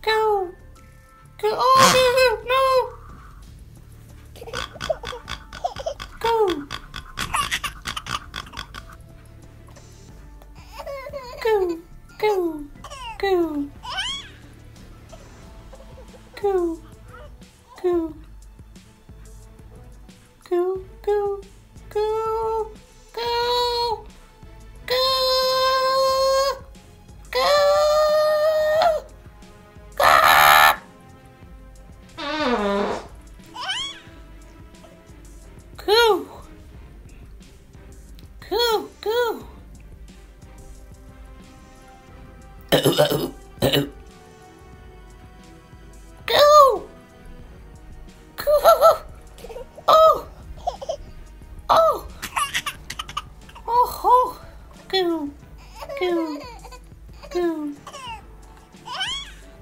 Go. Go. Oh, no. Go. Go. Go. Go. Go. Go. Go. Go, go. go. Go. Go. Oh. Oh. Oh, oh. Go. Go. Go.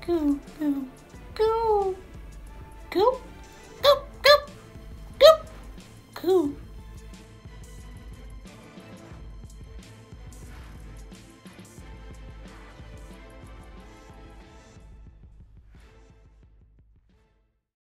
Go, go. Go. Go. Go. Go. Go. Go.